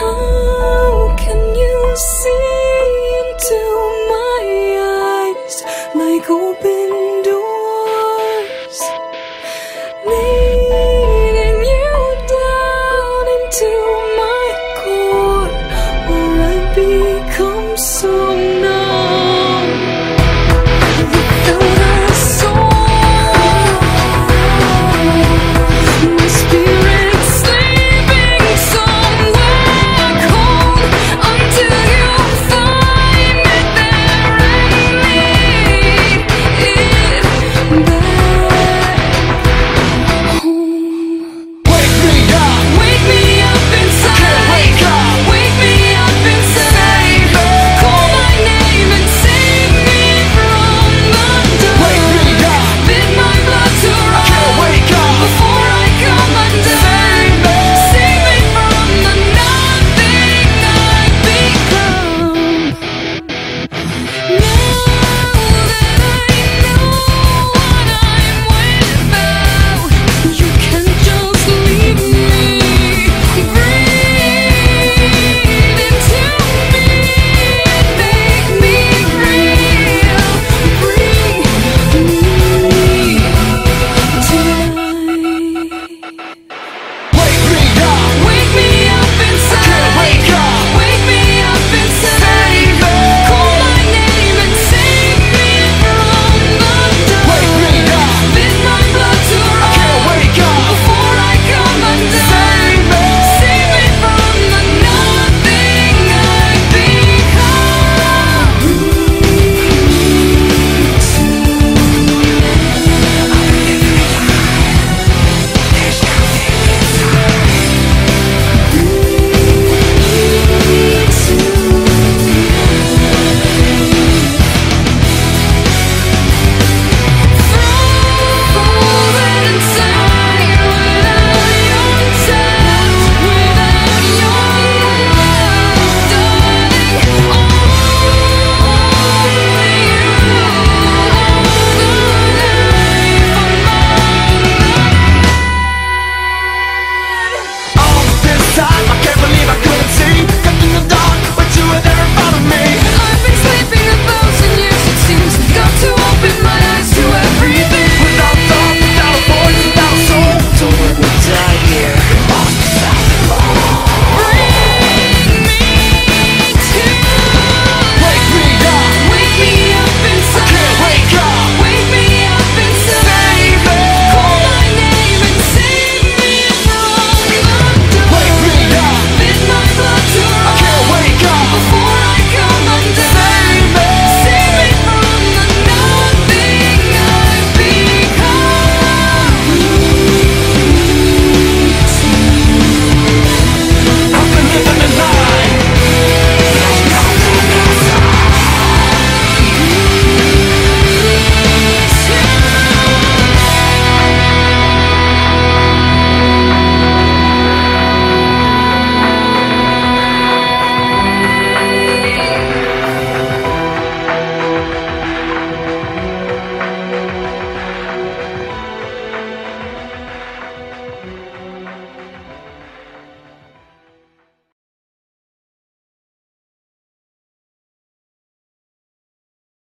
How can you see?